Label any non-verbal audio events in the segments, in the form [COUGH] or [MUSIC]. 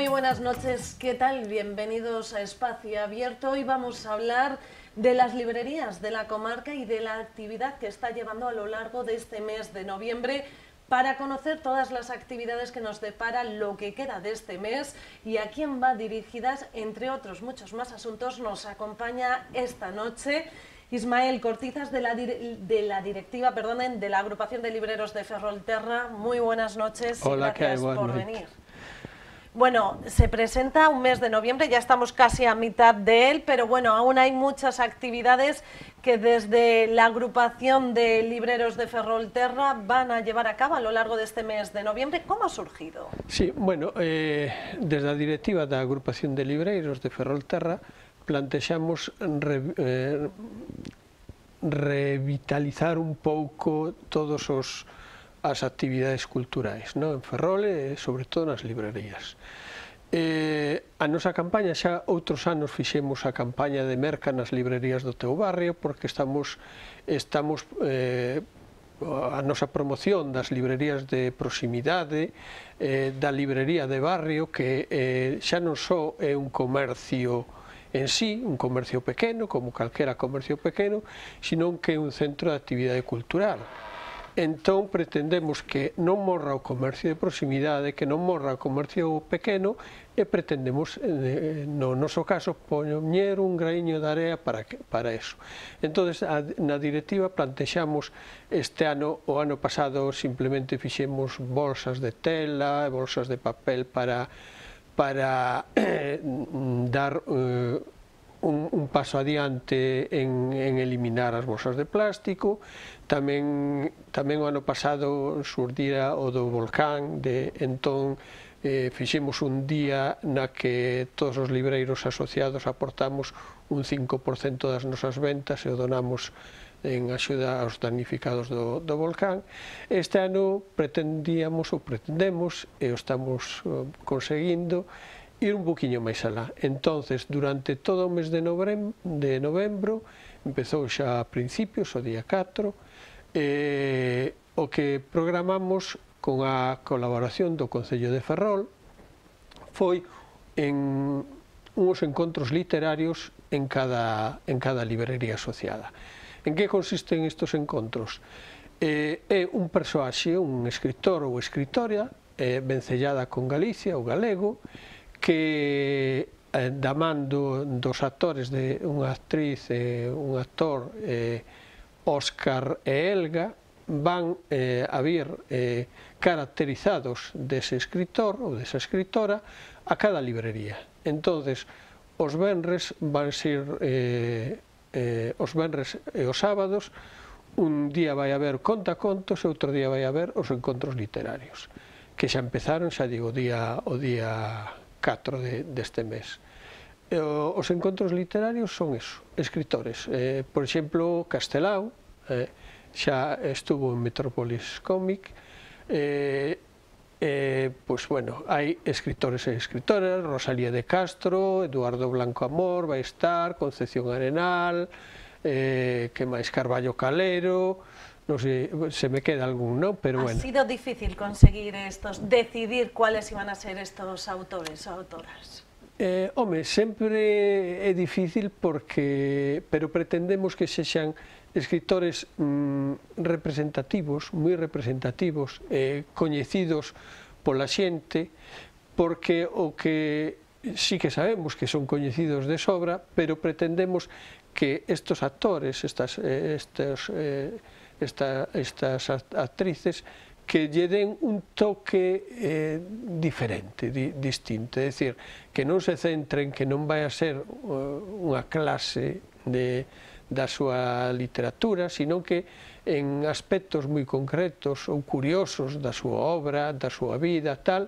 Muy buenas noches, ¿qué tal? Bienvenidos a Espacio Abierto. Hoy vamos a hablar de las librerías de la comarca y de la actividad que está llevando a lo largo de este mes de noviembre para conocer todas las actividades que nos depara lo que queda de este mes y a quién va dirigidas, entre otros muchos más asuntos, nos acompaña esta noche Ismael Cortizas de la, de la directiva, perdonen, de la agrupación de libreros de Ferrolterra. Muy buenas noches Hola, y gracias por venir. Bueno, se presenta un mes de noviembre, ya estamos casi a mitad de él, pero bueno, aún hay muchas actividades que desde la agrupación de libreros de Ferrolterra van a llevar a cabo a lo largo de este mes de noviembre. ¿Cómo ha surgido? Sí, bueno, eh, desde a directiva da agrupación de libreiros de Ferrolterra plantexamos re, eh, revitalizar un pouco todos os as actividades culturais, non? en Ferrol e sobre todo nas librerías. Eh, a nosa campaña, xa outros anos fixemos a campaña de merca nas librerías do teu barrio porque estamos, estamos eh, a nosa promoción das librerías de proximidade, eh, da librería de barrio, que eh, xa non só é un comercio en sí, un comercio pequeno, como calquera comercio pequeno, sino que é un centro de actividade cultural Entón pretendemos que non morra o comercio de proximidade, que non morra o comercio pequeno e pretendemos, eh, no noso caso, poñer un graiño de area para, que, para eso. Entón, na directiva plantexamos este ano, o ano pasado simplemente fixemos bolsas de tela, bolsas de papel para para eh, dar eh, un, un paso adiante en, en eliminar as bolsas de plástico, tamén, tamén o ano pasado surdira o do volcán, de entón eh, fixemos un día na que todos os libreiros asociados aportamos un 5% das nosas ventas e o donamos en axuda aos danificados do, do volcán. Este ano pretendíamos ou pretendemos e o estamos eh, conseguindo ir un poquinho máis alá. Entonces, durante todo o mes de, novembro, de novembro, empezou xa a principios, o día 4, eh, o que programamos con a colaboración do Concello de Ferrol foi en uns encontros literarios en cada, en cada librería asociada. En que consisten estes encontros? Eh, é un persoaxe, un escritor ou escritora, eh, vencellada con Galicia, o galego, que eh, da man do, dos actores de unha actriz e un actor eh, Óscar e Elga van eh, a vir eh, caracterizados dese escritor ou desa escritora a cada librería. Entonces, os venres van ser eh, eh, os venres e os sábados un día vai haber contacontos e outro día vai haber os encontros literarios que xa empezaron, xa digo, o día, o día 4 de, deste mes. E, o, os encontros literarios son eso, escritores. Eh, por exemplo, Castelao, eh, xa estuvo en Metrópolis Comic, eh, eh, pois, bueno, hai escritores e escritoras, Rosalía de Castro, Eduardo Blanco Amor, vai estar, Concepción Arenal, eh, que máis Carballo Calero, non sei se me queda algún, non? Pero ¿Ha bueno. sido difícil conseguir estos, decidir cuáles iban a ser estos autores ou autoras? Eh, home, sempre é difícil porque pero pretendemos que sexan escritores mm, representativos, moi representativos, eh, coñecidos pola xente, porque o que sí que sabemos que son coñecidos de sobra, pero pretendemos que estos actores, estas, eh, estos eh, esta, estas actrices que lle den un toque eh, diferente, di, distinto, é dicir, que non se centren que non vai a ser uh, unha clase de, da súa literatura, sino que en aspectos moi concretos ou curiosos da súa obra, da súa vida, tal,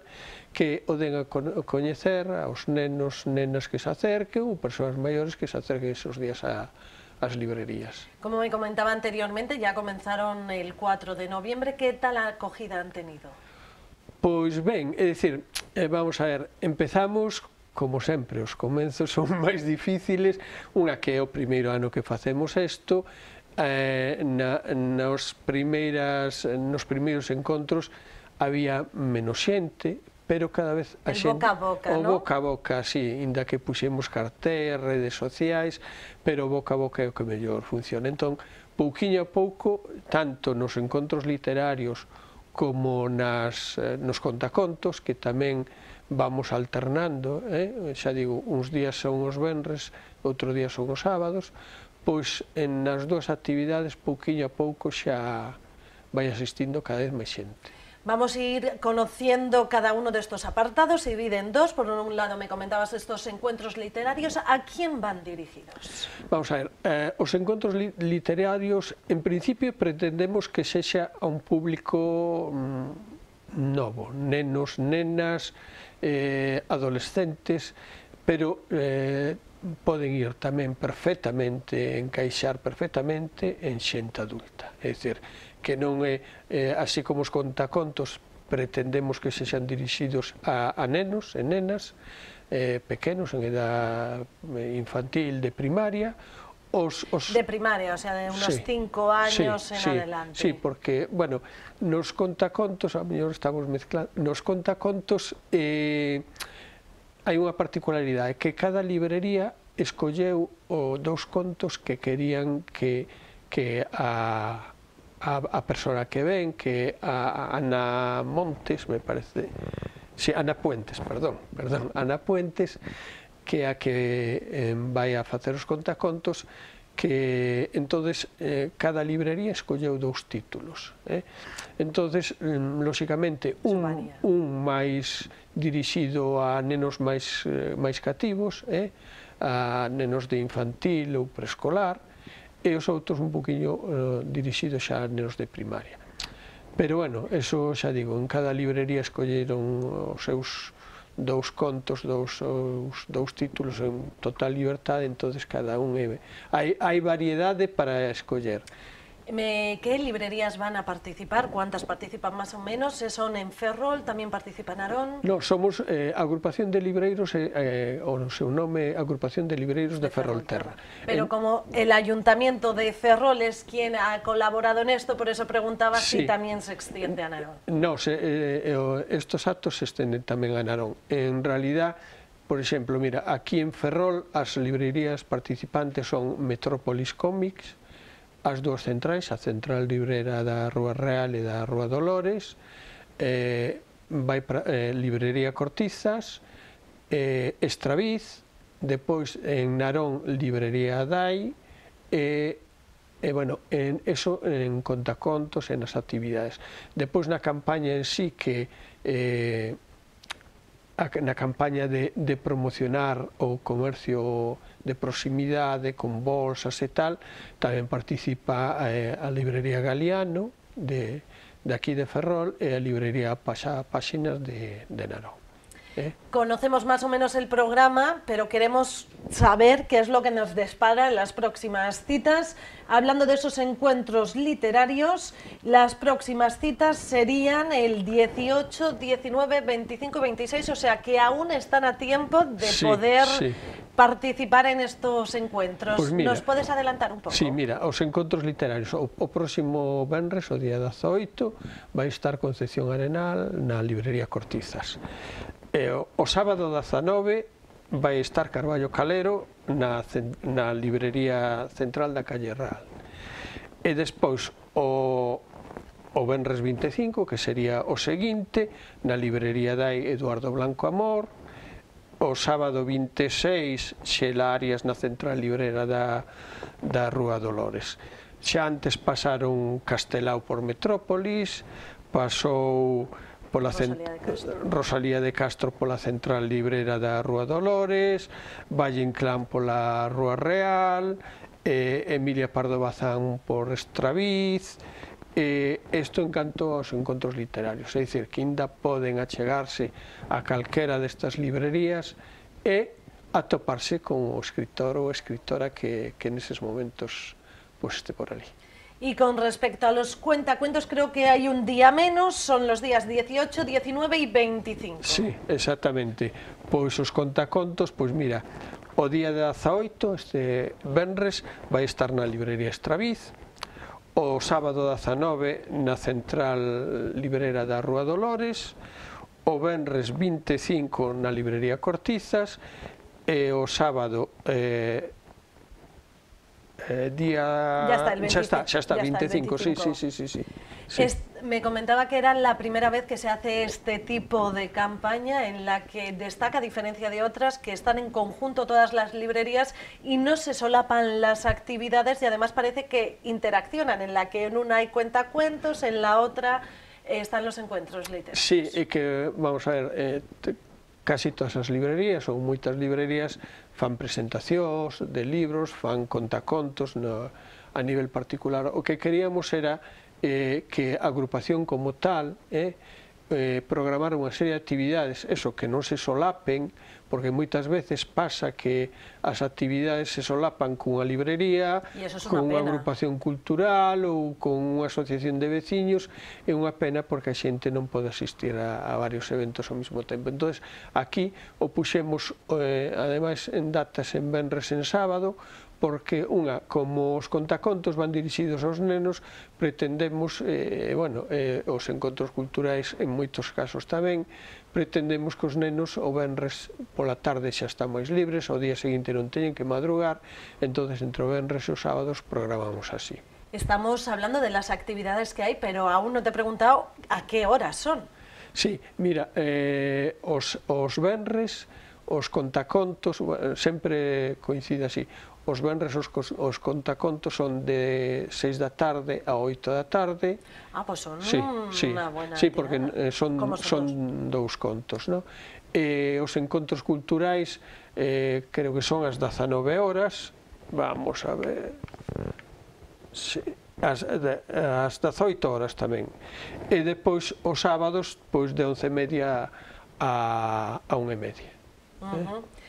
que o den a coñecer aos nenos, nenas que se acerquen ou persoas maiores que se acerquen esos días a, as librerías. Como me comentaba anteriormente, ya comenzaron el 4 de noviembre. ¿Qué tal acogida han tenido? Pois ben, é dicir, eh, vamos a ver, empezamos como sempre, os comenzos son [LAUGHS] máis difíciles, unha que é o primeiro ano que facemos isto, eh, na, nos, primeiras, nos primeiros encontros había menos xente, pero cada vez a el xente... boca a boca, o no? boca a boca, sí, inda que puxemos cartéis, redes sociais, pero boca a boca é o que mellor funciona. Entón, pouquiño a pouco, tanto nos encontros literarios como nas, eh, nos contacontos, que tamén vamos alternando, eh? xa digo, uns días son os venres, outro día son os sábados, pois en nas dúas actividades, pouquiño a pouco, xa vai asistindo cada vez máis xente. Vamos a ir conociendo cada uno de estos apartados, se divide en dos. Por un lado, me comentabas estos encuentros literarios. ¿A quién van dirigidos? Vamos a ver, eh, os encontros li literarios, en principio, pretendemos que sexa a un público mm, novo, nenos, nenas, eh, adolescentes, pero... Eh, poden ir tamén perfectamente, encaixar perfectamente en xente adulta. É dicir, que non é, eh, así como os contacontos, pretendemos que sexan dirixidos a, a nenos e nenas, eh, pequenos, en edad eh, infantil de primaria, Os, os... De primaria, o sea, de unos sí, cinco años sí, en sí, adelante. Sí, porque, bueno, nos contacontos, a mellor estamos mezclando, nos contacontos... Eh, hai unha particularidade, que cada librería escolleu o dous contos que querían que, que a, a, a persona que ven, que a, Ana Montes, me parece, sí, Ana Puentes, perdón, perdón, Ana Puentes, que a que eh, vai a facer os contacontos, que entonces eh, cada librería escolleu dous títulos. Eh? Entonces, mm, lóxicamente, un, un máis dirixido a nenos máis, eh, máis cativos, eh? a nenos de infantil ou preescolar, e os outros un poquinho eh, dirixidos xa a nenos de primaria. Pero, bueno, eso xa digo, en cada librería escolleron os seus dous contos, dous, dous, dous títulos en total libertade, entonces cada un é... Hai, hai variedade para escoller. Me, ¿Qué librerías van a participar? ¿Cuántas participan más o menos? ¿Son en Ferrol? ¿También participan Arón? No, somos eh, Agrupación de Libreiros, eh, eh, o no seu nome, Agrupación de Libreiros de, de Ferrolterra. Pero en... como el Ayuntamiento de Ferrol es quien ha colaborado en esto, por eso preguntaba sí. si también se extiende a Narón. No, se, eh, eh estos actos se estenden tamén a Narón. En realidad, Por exemplo, mira, aquí en Ferrol as librerías participantes son Metrópolis Comics, as dúas centrais, a central librera da Rúa Real e da Rúa Dolores, eh, vai para eh, Librería Cortizas, eh, Estraviz, depois en Narón Librería Dai, e, e bueno, en eso en contacontos, e nas actividades. Depois na campaña en sí que eh, na campaña de, de promocionar o comercio de proximidade con bolsas e tal, tamén participa eh, a librería Galeano de, de aquí de Ferrol e a librería Paxa, Páxinas de, de Narón. ¿Eh? Conocemos más o menos el programa, pero queremos saber qué es lo que nos despara en las próximas citas. Hablando de esos encuentros literarios, las próximas citas serían el 18, 19, 25 y 26, o sea que aún están a tiempo de sí, poder sí. participar en estos encuentros. Pues mira, Nos podes adelantar un pouco? Sí, mira, os encontros literarios, o, o próximo venres, o día 18, vai estar Concepción Arenal na librería Cortizas. E o, o sábado 19 vai estar Carballo Calero na, na librería central da Calle Real. E despois o, o Benres 25, que sería o seguinte, na librería dai Eduardo Blanco Amor, o sábado 26 Xela Arias na central librera da, da Rúa Dolores. Xa antes pasaron Castelao por Metrópolis, pasou pola Rosalía, de Castro. Rosalía de Castro pola Central Librera da Rúa Dolores, Valle Inclán pola Rúa Real, eh, Emilia Pardo Bazán por Estraviz, eh, isto en canto aos encontros literarios, é dicir, que ainda poden achegarse a calquera destas librerías e atoparse con o escritor ou escritora que, que neses momentos pues, este por ali. Y con respecto a los cuentacuentos, creo que hay un día menos, son los días 18, 19 y 25. Sí, exactamente. Pois os contacontos, pois mira, o día 18, este Benres, vai estar na librería Estraviz, o sábado 19 na central librera da Rúa Dolores, o Benres 25 na librería Cortizas, e o sábado eh, eh, día... Ya está, el 25. Xa está, Ya está, 25, sí, 25. sí, sí, sí, sí. sí. Es- me comentaba que era la primera vez que se hace este tipo de campaña en la que destaca, a diferencia de otras, que están en conjunto todas las librerías y no se solapan las actividades y además parece que interaccionan, en la que en una hay cuentacuentos, en la otra están los encuentros literarios. Sí, e que, vamos a ver, eh, te, casi todas as librerías ou moitas librerías fan presentacións de libros, fan contacontos na, a nivel particular. O que queríamos era eh, que a agrupación como tal eh, eh, programar unha serie de actividades, eso, que non se solapen, porque moitas veces pasa que as actividades se solapan cunha librería, es con unha agrupación cultural ou con unha asociación de veciños, é unha pena porque a xente non pode asistir a, a varios eventos ao mesmo tempo. Entón, aquí o puxemos, eh, ademais, en datas en Benres en sábado, porque unha, como os contacontos van dirixidos aos nenos, pretendemos, eh, bueno, eh, os encontros culturais en moitos casos tamén, pretendemos que os nenos o venres pola tarde xa están máis libres, o día seguinte non teñen que madrugar, entonces entre o venres e os sábados programamos así. Estamos hablando de las actividades que hai, pero aún non te he preguntado a que horas son. Sí, mira, eh, os, os venres, os contacontos, sempre coincide así, Os venres os, os contacontos son de 6 da tarde a 8 da tarde. Ah, pois pues son sí, sí, unha buena Sí, porque eh, son, son, son dous contos, non? E eh, os encontros culturais eh, creo que son as 19 horas. Vamos a ver... Sí, as, de, as 18 horas tamén. E depois os sábados, pois de 11 e media a, a 1 e media. Uh -huh. eh?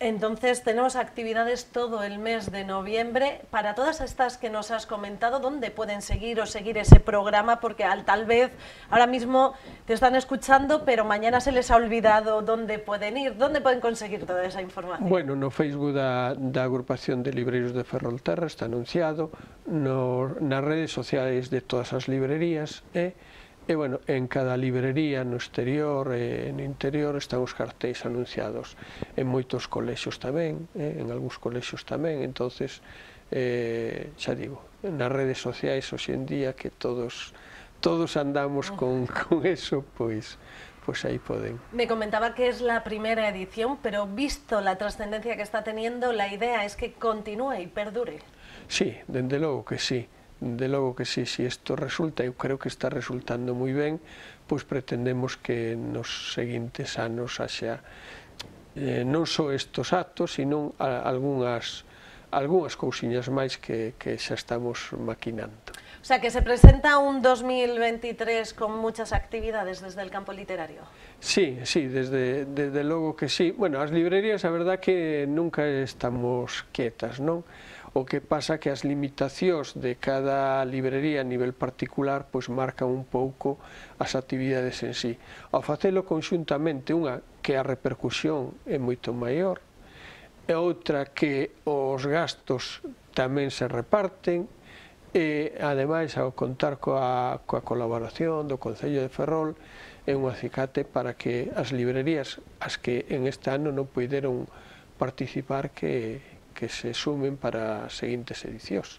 Entonces tenemos actividades todo el mes de noviembre. Para todas estas que nos has comentado, ¿dónde pueden seguir o seguir ese programa? Porque al, tal vez ahora mismo te están escuchando, pero mañana se les ha olvidado dónde pueden ir, dónde pueden conseguir toda esa información. Bueno, no Facebook da, da agrupación de libreiros de Ferrolterra está anunciado, no, nas redes sociais de todas as librerías, e, E, bueno, en cada librería, no exterior eh, e no interior están os cartéis anunciados en moitos colexios tamén, eh, en algúns colexios tamén, entonces eh, xa digo, nas redes sociais hoxe en día que todos todos andamos con, [LAUGHS] con eso, pois pois aí poden. Me comentaba que es la primera edición, pero visto la trascendencia que está teniendo, la idea es que continúe y perdure. Sí, dende logo que sí de logo que si, si isto resulta, eu creo que está resultando moi ben, pois pretendemos que nos seguintes anos haxa eh, non só estes actos, sino a, algunhas, algunhas cousiñas máis que, que xa estamos maquinando. O sea, que se presenta un 2023 con muchas actividades desde el campo literario. Sí, sí, desde, desde logo que sí. Bueno, as librerías, a verdad que nunca estamos quietas, non? O que pasa que as limitacións de cada librería a nivel particular pois marcan un pouco as actividades en sí. Ao facelo conxuntamente unha que a repercusión é moito maior, e outra que os gastos tamén se reparten, e ademais ao contar coa, coa colaboración do Concello de Ferrol é un acicate para que as librerías as que en este ano non puideron participar que, que se sumen para as seguintes edicións.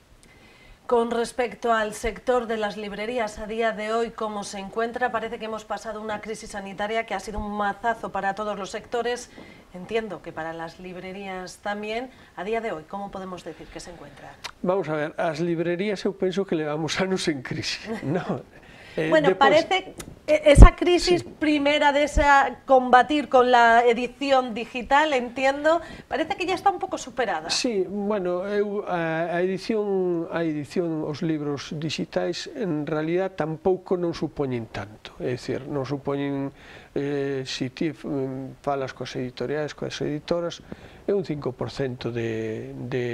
Con respecto al sector de las librerías a día de hoy, ¿cómo se encuentra? Parece que hemos pasado una crisis sanitaria que ha sido un mazazo para todos los sectores. Entiendo que para las librerías también. A día de hoy, ¿cómo podemos decir que se encuentra? Vamos a ver, as librerías eu penso que levamos anos en crisis, non? [LAUGHS] Eh, Bueno, depois- parece Esa crisis sí. primera de esa combatir con la edición digital, entiendo, parece que ya está un pouco superada. Sí, bueno, eu, a, a edición, a edición os libros digitais en realidad tampouco non supoñen tanto, é dicir, non supoñen eh, si ti mm, falas coas editoriais, coas editoras, é un 5% de, de,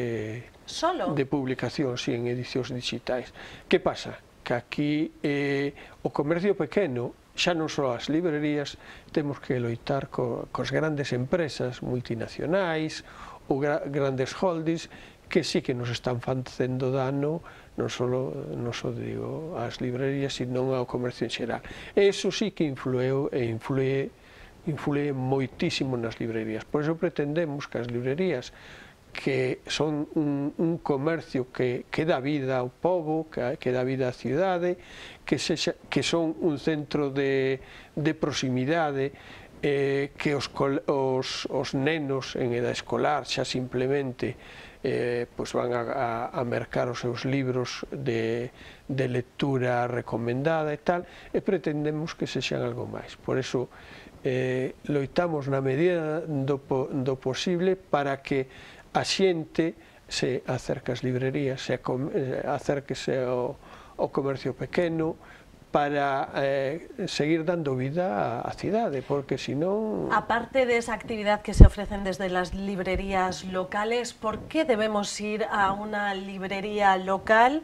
Solo? de publicación sí, en edicións digitais. Que pasa? que aquí eh, o comercio pequeno, xa non só as librerías, temos que loitar co, cos grandes empresas multinacionais ou gra, grandes holdings que sí que nos están facendo dano non só, non só digo, as librerías, sino ao comercio en xeral. Eso sí que influeu e influe, influe moitísimo nas librerías. Por iso pretendemos que as librerías que son un, un comercio que, que dá vida ao povo, que, que dá vida á cidade, que, se, que son un centro de, de proximidade, eh, que os, os, os nenos en edad escolar xa simplemente eh, pois van a, a, a mercar os seus libros de, de lectura recomendada e tal, e pretendemos que sexan algo máis. Por eso, eh, loitamos na medida do, do posible para que a xente se acerca ás librerías, se eh, acérquese ao, ao comercio pequeno, para eh, seguir dando vida á cidade, porque senón... Aparte de esa actividad que se ofrecen desde las librerías locales, ¿por qué debemos ir a una librería local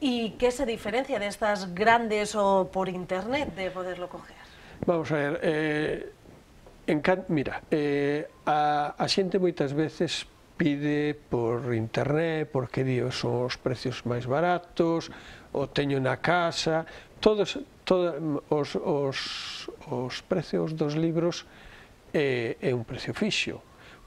y qué se diferencia de estas grandes o por internet de poderlo coger? Vamos a ver, eh, en, mira, eh, a, a xente moitas veces pide por internet, porque di oh, son os precios máis baratos, o teño na casa, todos, todos os, os, os precios dos libros é, é un precio fixo.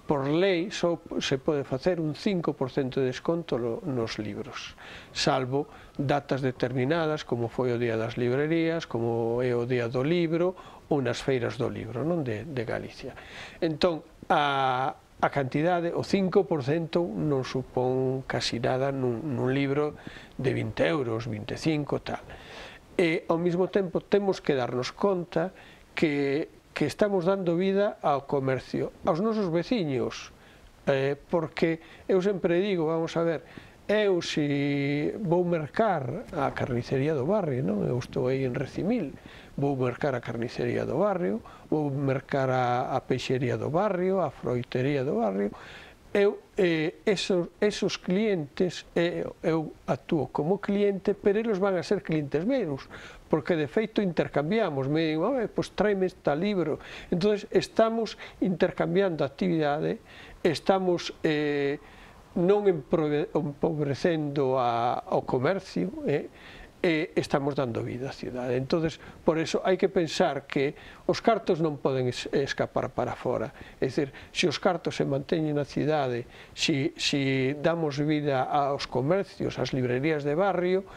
Por lei só se pode facer un 5% de desconto nos libros, salvo datas determinadas, como foi o Día das Librerías, como é o Día do Libro, ou nas feiras do libro non de, de Galicia. Entón, a, a cantidade, o 5% non supón casi nada nun, nun libro de 20 euros, 25, tal. E ao mesmo tempo temos que darnos conta que, que estamos dando vida ao comercio, aos nosos veciños, eh, porque eu sempre digo, vamos a ver, eu se vou mercar a carnicería do barrio, non? Eu estou aí en Recimil, vou mercar a carnicería do barrio, vou mercar a, a peixería do barrio, a froitería do barrio, eu eh, esos, esos clientes eh, eu actúo como cliente pero eles van a ser clientes meus porque de feito intercambiamos. Me digo, ah, pois tráeme este libro. Entonces estamos intercambiando actividade estamos eh, non empobrecendo a, ao comercio, eh, e estamos dando vida á cidade. entonces por eso hai que pensar que os cartos non poden escapar para fora. É dicir, se os cartos se manteñen na cidade, se, se damos vida aos comercios, ás librerías de barrio,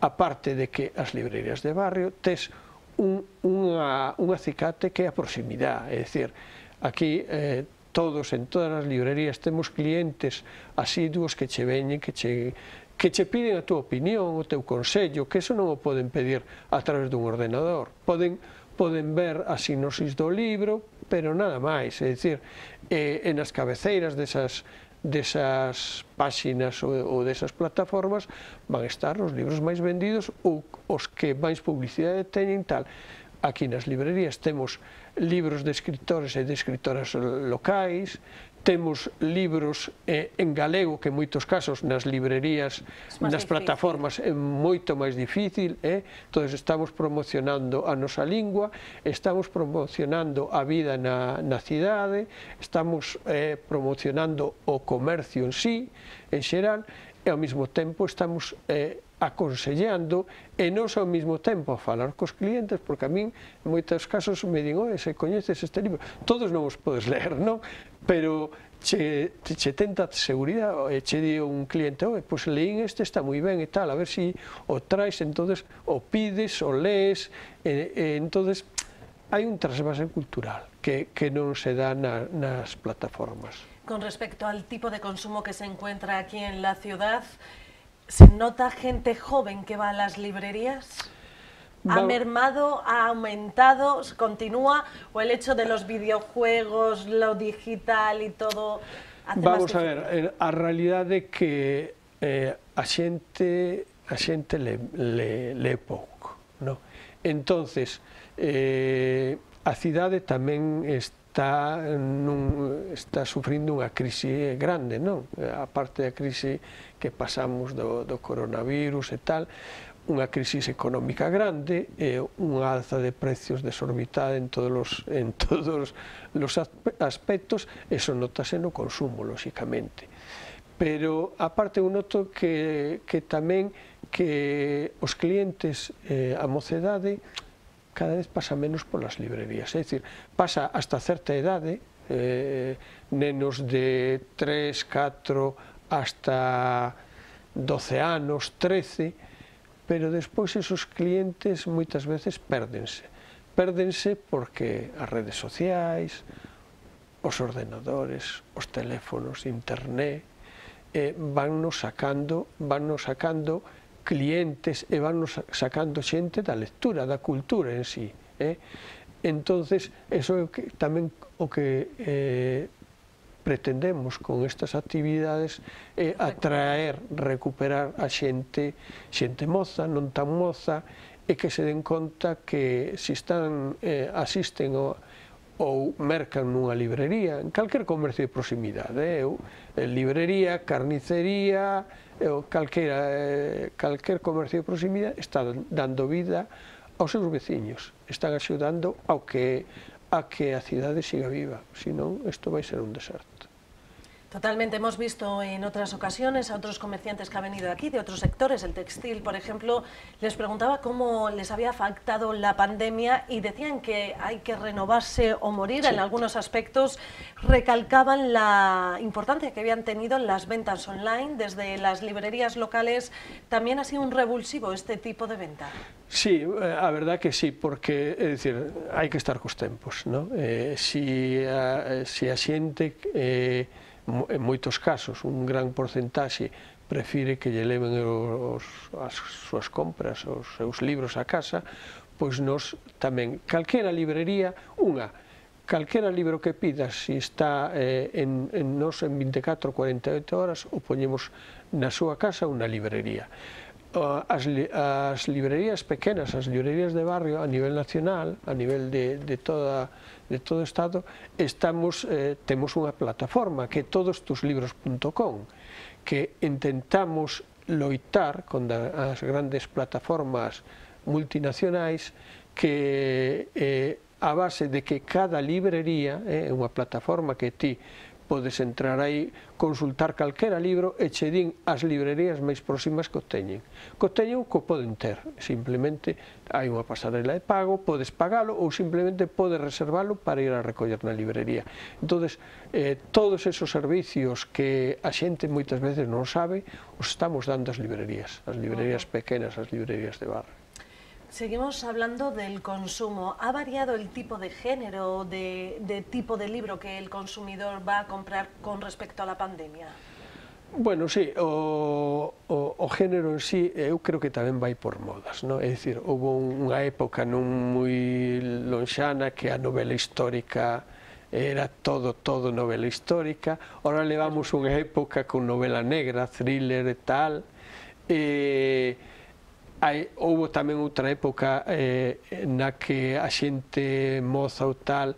aparte de que as librerías de barrio tes un, unha, un acicate que é a proximidade. É dicir, aquí eh, todos, en todas as librerías, temos clientes asiduos que che veñen, que che, que che piden a túa opinión, o teu consello, que eso non o poden pedir a través dun ordenador. Poden, poden ver a sinosis do libro, pero nada máis, é dicir, eh, en as cabeceiras desas desas páxinas ou, ou desas plataformas van estar os libros máis vendidos ou os que máis publicidade teñen tal. Aquí nas librerías temos libros de escritores e de escritoras locais, temos libros eh, en galego que en moitos casos nas librerías, nas difícil. plataformas é moito máis difícil, eh? Entón estamos promocionando a nosa lingua, estamos promocionando a vida na, na cidade, estamos eh, promocionando o comercio en sí, en xeral, e ao mesmo tempo estamos eh, aconsellando e non ao mesmo tempo a falar cos clientes, porque a min en moitos casos me digo, se coñeces este libro, todos non os podes ler, non? Pero che, che tenta seguridade, e che di un cliente, oi, pois leín este, está moi ben e tal, a ver se si o traes, entonces o pides, o lees, e, e entonces hai un trasvase cultural que, que non se dá na, nas plataformas. Con respecto al tipo de consumo que se encuentra aquí en la ciudad, ¿se nota gente joven que va a las librerías? ¿Ha mermado, ha aumentado, continúa o el hecho de los videojuegos, lo digital y todo hace Vamos a ver, eh, a realidade que eh, a xente a xente le, le, le pouco, no? Entonces, eh, a cidade tamén está está, nun, está sufrindo unha crise grande, non? A parte da crise que pasamos do, do coronavirus e tal, unha crisis económica grande e unha alza de precios desorbitada en todos os, en todos os aspectos, eso notase no consumo, lóxicamente. Pero, aparte, eu noto que, que tamén que os clientes, eh, a mocedade, cada vez pasa menos polas librerías, é dicir, pasa hasta certa idade, eh, nenos de 3, 4, hasta 12 anos, 13, pero despois esos clientes moitas veces pérdense. Pérdense porque as redes sociais, os ordenadores, os teléfonos, internet, eh, vannos sacando, vannos sacando clientes e vannos sacando xente da lectura, da cultura en sí. Eh? entonces eso é que, tamén o que eh, pretendemos con estas actividades é atraer, recuperar a xente, xente moza, non tan moza, e que se den conta que se están, eh, asisten ou mercan nunha librería, en calquer comercio de proximidade, eh, eh librería, carnicería, calquera, eh, calquer comercio de proximidade está dando vida aos seus veciños, están axudando ao que a que a cidade siga viva, senón isto vai ser un deserto. Totalmente, hemos visto en otras ocasiones a otros comerciantes que han venido aquí, de otros sectores, el textil, por ejemplo, les preguntaba cómo les había afectado la pandemia y decían que hay que renovarse o morir sí. en algunos aspectos, recalcaban la importancia que habían tenido en las ventas online, desde las librerías locales, también ha sido un revulsivo este tipo de venta. Sí, eh, a verdad que sí, porque, é dicir, hai que estar cos tempos, non? Eh, si, a, si a xente... Eh, en moitos casos, un gran porcentaxe prefire que lle leven os, as súas compras, os seus libros a casa, pois nos tamén, calquera librería, unha, calquera libro que pidas, se si está eh, en, en nos en 24 48 horas, o poñemos na súa casa unha librería as, as librerías pequenas, as librerías de barrio a nivel nacional, a nivel de, de, toda, de todo o Estado, estamos, eh, temos unha plataforma que é todostuslibros.com que intentamos loitar con da, as grandes plataformas multinacionais que eh, a base de que cada librería, eh, é eh, unha plataforma que ti podes entrar aí, consultar calquera libro e che din as librerías máis próximas que o teñen. Que o teñen que o poden ter, simplemente hai unha pasarela de pago, podes pagalo ou simplemente podes reservalo para ir a recoller na librería. Entón, eh, todos esos servicios que a xente moitas veces non sabe, os estamos dando as librerías, as librerías pequenas, as librerías de barra. Seguimos hablando del consumo. ¿Ha variado el tipo de género, de, de tipo de libro que el consumidor va a comprar con respecto a la pandemia? Bueno, sí, o, o, o género en sí, eu creo que tamén vai por modas, non? É dicir, houve unha época non moi lonxana que a novela histórica era todo, todo novela histórica, ora levamos unha época con novela negra, thriller e tal, e hai, houve tamén outra época eh, na que a xente moza ou tal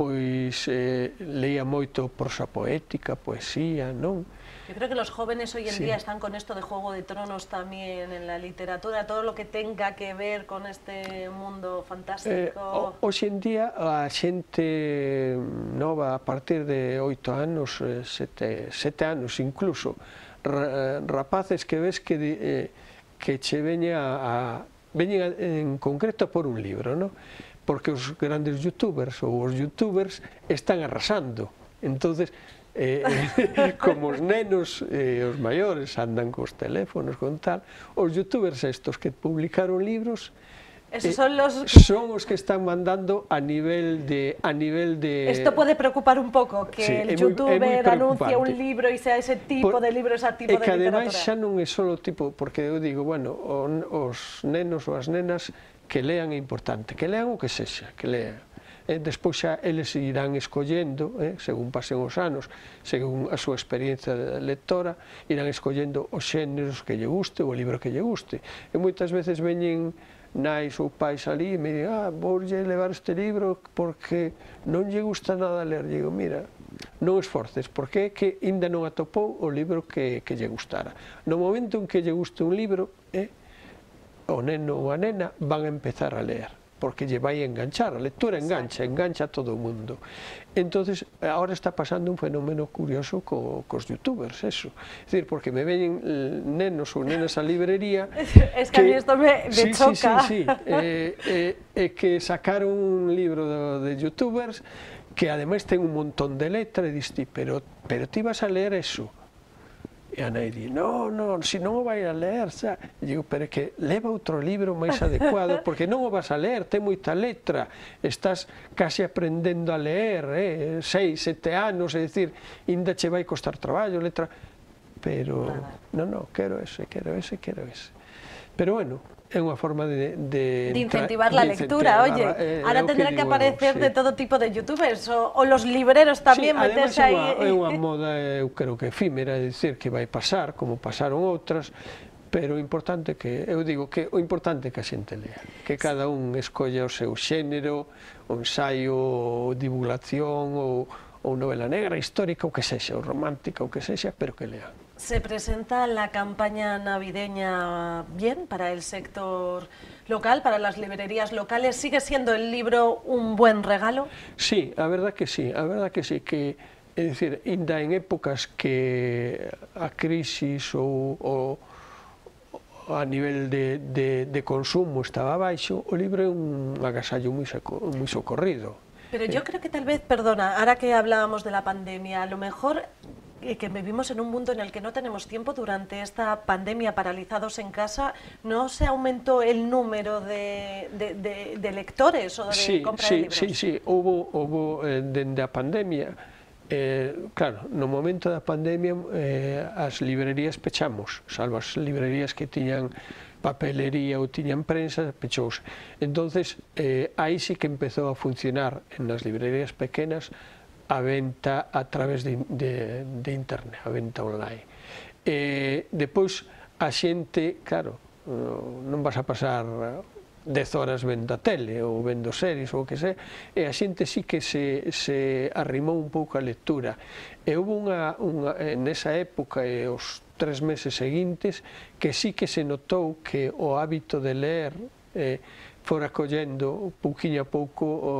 pois eh, leía moito prosa poética, poesía, non? Yo creo que los jóvenes hoy en sí. día están con esto de Juego de Tronos también en la literatura, todo lo que tenga que ver con este mundo fantástico. Eh, o, hoxe en día a xente nova a partir de oito anos, eh, sete, sete anos incluso, eh, rapaces que ves que... De, eh, que che veña a, veñen en concreto por un libro, ¿no? Porque os grandes youtubers ou os youtubers están arrasando. Entonces, eh, eh, [LAUGHS] como os nenos e eh, os maiores andan cos teléfonos, con tal, os youtubers estos que publicaron libros Esos son los son os que están mandando a nivel de a nivel de Esto pode preocupar un pouco que sí, el youtuber muy, anuncia un libro e sea ese tipo Por, de libro, ese tipo e de que ademais xa non é só o tipo, porque eu digo, bueno, on, os nenos ou as nenas que lean é importante, que lean o que sexa, que lean. E despois xa eles irán escollendo, eh, según pasen os anos, según a súa experiencia de lectora, irán escollendo os xéneros que lle guste, o libro que lle guste. E moitas veces veñen nais ou pais ali e me di, ah, voulle levar este libro porque non lle gusta nada ler. Digo, mira, non esforces, porque é que ainda non atopou o libro que, que lle gustara. No momento en que lle guste un libro, eh, o neno ou a nena van a empezar a ler porque lle vai enganchar, a lectura engancha, Exacto. engancha a todo o mundo. entonces agora está pasando un fenómeno curioso co, cos youtubers, eso. Es decir, porque me veñen nenos ou nenas a librería... [LAUGHS] es que, que a mí isto me, me sí, choca. Sí, sí, [LAUGHS] sí, eh, eh, eh, que sacaron un libro de, de youtubers que ademais ten un montón de letra e diste, pero, pero ti vas a ler eso E a nai di, no, no, si non o vai a ler, xa. E digo, pero é que leva outro libro máis adecuado, [LAUGHS] porque non o vas a ler, ten moita letra, estás casi aprendendo a ler, eh? seis, sete anos, é dicir, inda che vai costar traballo, letra, pero, non, non, quero ese, quero ese, quero ese. Pero bueno, é unha forma de... De, de incentivar la de lectura, oye. Eh, Ahora tendrá que, que aparecer sí. de todo tipo de youtubers o, o los libreros tamén sí, meterse aí. É unha moda, eu creo que efímera, é dicir, que vai pasar, como pasaron outras, pero o importante que, eu digo que o importante é que a xente lea, que cada un escolla o seu xénero, o ensaio, o divulgación, ou, ou novela negra, histórica, o que sexa, o romántica, o que sexa, pero que lea. ¿Se presenta la campaña navideña bien para el sector local, para las librerías locales? ¿Sigue siendo el libro un buen regalo? Sí, a verdad que sí, a verdad que sí, que é dicir, ainda en épocas que a crisis ou, ou a nivel de, de, de consumo estaba baixo, o libro é un agasallo moi, moi socorrido. Pero yo creo que tal vez, perdona, ahora que hablábamos de la pandemia, a lo mejor Eh, que vivimos en un mundo en el que no tenemos tiempo durante esta pandemia paralizados en casa, ¿no se aumentó el número de, de, de, de lectores o de sí, compra sí, de libros? Sí, sí, hubo, hubo eh, dende a pandemia, eh, claro, no momento da pandemia eh, as librerías pechamos, salvo as librerías que tiñan papelería ou tiñan prensa, pechouse. Entonces, eh, aí sí que empezou a funcionar en nas librerías pequenas a venta a través de, de, de internet, a venta online. E depois a xente, claro, non vas a pasar 10 horas vendo a tele ou vendo series ou o que sei, e a xente sí que se, se arrimou un pouco a lectura. E houve unha, unha, eh, nesa época e os tres meses seguintes que sí que se notou que o hábito de ler eh, fora collendo pouquinho a pouco o,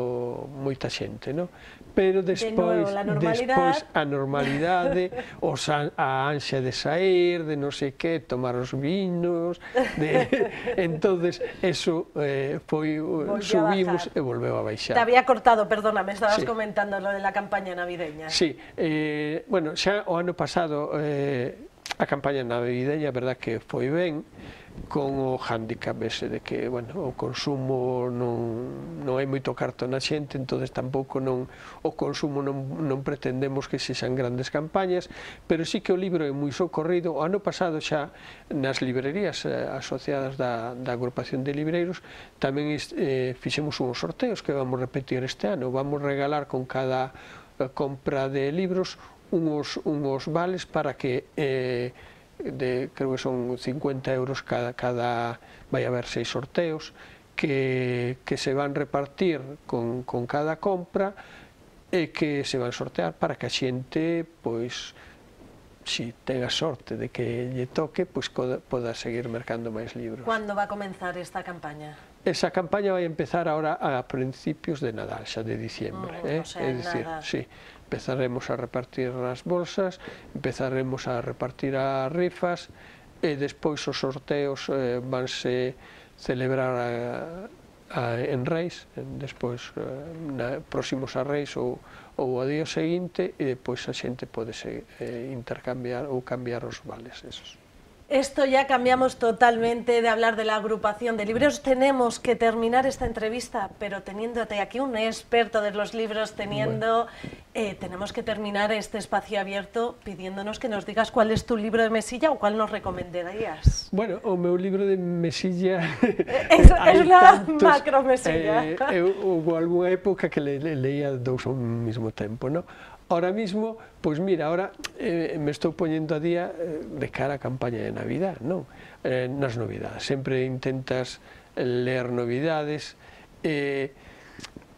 moita xente. No? pero despois, de nuevo, despois a [LAUGHS] normalidade, os a, a ansia de sair, de non sei que, tomar os vinos, de, [LAUGHS] entonces eso eh, foi, eh, Volvió subimos e volveu a baixar. Te había cortado, perdóname, estabas sí. comentando lo de la campaña navideña. ¿eh? Sí, eh, bueno, xa o ano pasado eh, a campaña navideña, verdad que foi ben, con o handicap ese de que, bueno, o consumo non, non hai moito carto na xente, entonces tampouco non, o consumo non, non pretendemos que sexan grandes campañas, pero sí que o libro é moi socorrido. O ano pasado xa nas librerías eh, asociadas da, da agrupación de libreiros tamén eh, fixemos uns sorteos que vamos repetir este ano. Vamos regalar con cada eh, compra de libros unhos, unhos vales para que eh, de, creo que son 50 euros cada, cada vai haber seis sorteos, que, que se van repartir con, con cada compra e que se van sortear para que a xente, pois, si tenga sorte de que lle toque, pois poda seguir mercando máis libros. Cando va a comenzar esta campaña? Esa campaña vai empezar agora a principios de Nadal, xa de diciembre. Mm, eh? o sea, eh? é dicir, nada. sí, empezaremos a repartir as bolsas, empezaremos a repartir as rifas e despois os sorteos eh, vanse celebrar a, a, en Reis, despois eh, na, próximos a Reis ou, ou a día seguinte e depois a xente pode se, eh, intercambiar ou cambiar os vales esos. Esto ya cambiamos totalmente de hablar de la agrupación de libros. Tenemos que terminar esta entrevista, pero teniéndote aquí un experto de los libros, teniendo bueno. Eh, tenemos que terminar este espacio abierto pidiéndonos que nos digas cuál es tu libro de mesilla o cuál nos recomendarías. Bueno, o meu libro de mesilla... Eh, [LAUGHS] eh, es, es la tantos, macro mesilla. Eh, eu, houve alguna época que le, le, leía dous ao mesmo tempo, ¿no? Ahora mismo, pois pues mira, ahora eh, me estou poñendo a día eh, de cara a campaña de Navidad, non? Eh, nas novidades, sempre intentas ler novidades, eh,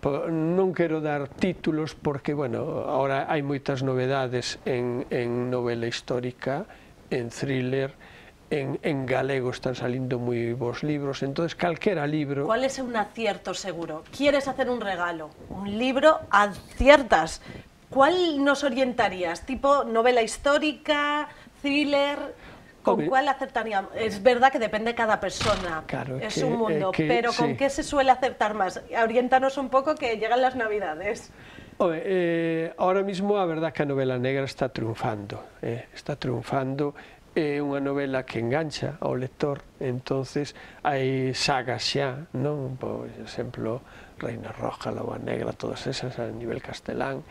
non quero dar títulos porque, bueno, ahora hai moitas novedades en, en novela histórica, en thriller, en, en galego están salindo moi bons libros, entonces calquera libro... ¿Cuál es un acierto seguro? ¿Quieres hacer un regalo? Un libro, aciertas. ¿Cuál nos orientarías? ¿Tipo novela histórica, thriller? ¿Con Home, cuál acertaríamos? Es verdad que depende cada persona, Claro, es que- un mundo, eh, que pero ¿con sí. qué se suele acertar más? Oriéntanos un poco que llegan las navidades. Oe, eh, ahora mismo a verdad que a novela negra está triunfando, eh, está triunfando, é unha novela que engancha ao lector, entonces hai sagas xa, non? Por exemplo, Reina Roja, Loba Negra, todas esas a nivel castelán,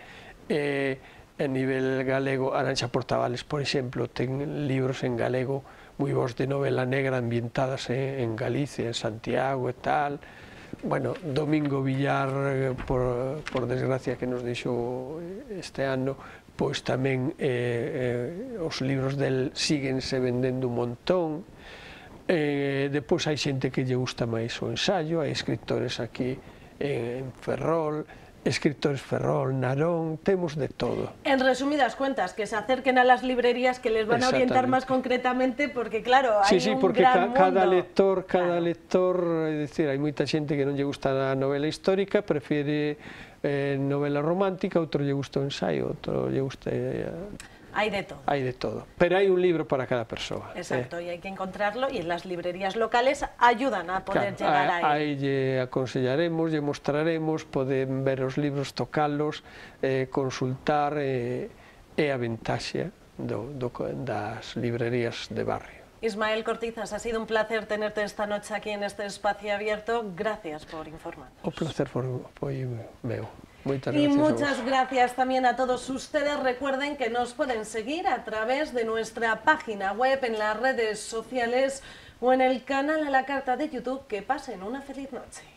eh, en nivel galego, Aranxa Portavales, por exemplo, ten libros en galego moi bons de novela negra ambientadas en, en Galicia, en Santiago e tal. Bueno, Domingo Villar, por, por desgracia que nos deixou este ano, pois tamén eh, eh, os libros del síguense vendendo un montón. Eh, depois hai xente que lle gusta máis o ensayo, hai escritores aquí en, en Ferrol, escritores Ferrol, Narón, temos de todo. En resumidas cuentas, que se acerquen a las librerías que les van a orientar más concretamente, porque claro, sí, hay sí, un porque gran ca mundo. cada lector, cada claro. lector, é dicir, hai moita xente que non lle gusta a novela histórica, prefiere eh, novela romántica, outro lle gusta o ensaio, outro lle gusta... Eh, Hay de todo. Hay de todo. Pero hay un libro para cada persona. Exacto, eh. y hay que encontrarlo y en las librerías locales ayudan a poder claro, llegar a, a él. Aí lle aconsellaremos, lle mostraremos, poden ver os libros, tocalos, eh, consultar, eh, é a ventaxa do, do, das librerías de barrio. Ismael Cortizas, ha sido un placer tenerte esta noche aquí en este espacio abierto. Gracias por informarnos. O placer foi meu. Y gracias vos. muchas gracias también a todos ustedes. Recuerden que nos pueden seguir a través de nuestra página web, en las redes sociales o en el canal a la carta de YouTube. Que pasen una feliz noche.